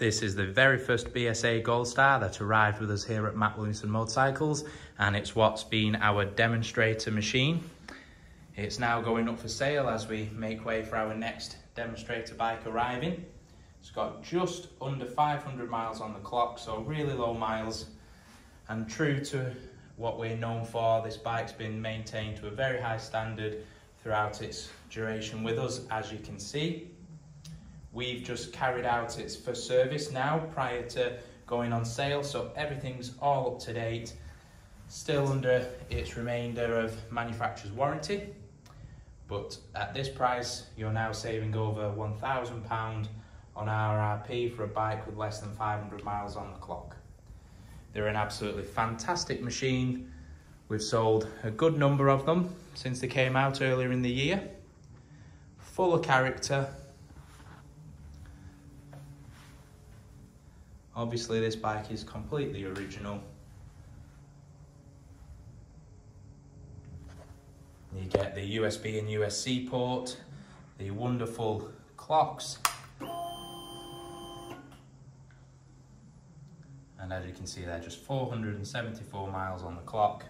This is the very first BSA Gold Star that arrived with us here at Matt Williamson Motorcycles and it's what's been our demonstrator machine. It's now going up for sale as we make way for our next demonstrator bike arriving. It's got just under 500 miles on the clock, so really low miles. And true to what we're known for, this bike's been maintained to a very high standard throughout its duration with us, as you can see. We've just carried out its first service now prior to going on sale, so everything's all up to date, still under its remainder of manufacturer's warranty. But at this price, you're now saving over £1,000 on RRP for a bike with less than 500 miles on the clock. They're an absolutely fantastic machine. We've sold a good number of them since they came out earlier in the year. Full of character, Obviously this bike is completely original. You get the USB and USC port, the wonderful clocks, and as you can see they're just 474 miles on the clock.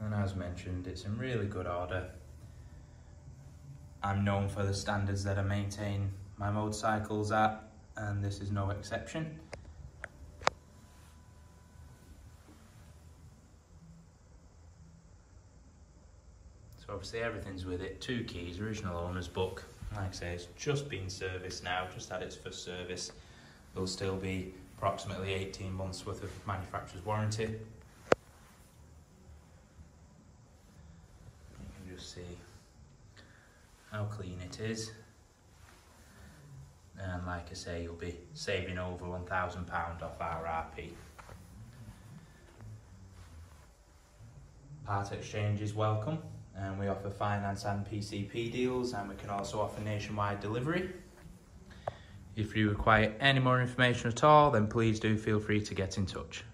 And as mentioned, it's in really good order. I'm known for the standards that I maintain my motorcycles at and this is no exception. So obviously everything's with it, two keys, original owner's book. Like I say, it's just been serviced now, just had its first service. There'll still be approximately 18 months worth of manufacturer's warranty. You can just see how clean it is. And like I say, you'll be saving over £1,000 off RRP. Part exchange is welcome and we offer finance and PCP deals and we can also offer nationwide delivery. If you require any more information at all, then please do feel free to get in touch.